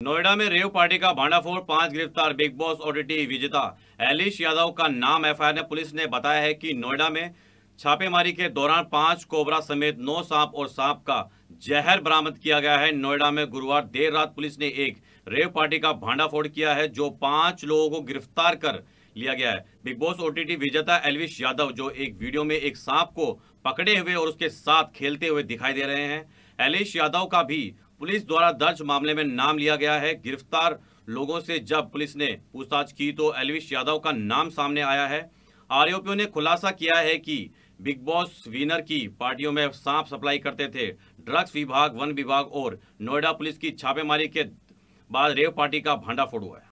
नोएडा में rave party का भांडाफोड़, पाँच गिरफ़्तार, बिग बॉस ओटीटी विजेता। एलिश यादव का नाम एफआईआर ने पुलिस ने बताया है कि नोएडा में छापेमारी के दौरान पाँच कोबरा समेत नौ सांप और सांप का जहर बरामद किया गया है। नोएडा में गुरुवार देर रात पुलिस ने एक रेव पार्टी का भांडाफोड़ किया है, जो पाँच लोगों को गिरफ़्तार कर लिया गया है। बिग बॉस ओटीटी विजेता एलविश यादव, जो एक वीडियो में एक सांप को पकड़े हुए और उसके साथ खेलते हुए दिखाई दे रहे हैं। एलिश यादव का भी पुलिस द्वारा दर्ज मामले में नाम लिया गया है। गिरफ़्तार लोगों से जब पुलिस ने पूछताछ की तो एलविश यादव का नाम सामने आया है। आरोपियों ने खुलासा किया है कि बिग बॉस विनर की पार्टियों में सांप सप्लाई करते थे। ड्रग्स विभाग, वन विभाग और नोएडा पुलिस की छापेमारी के बाद रेव पार्टी का भांडाफोड़ हुआ है।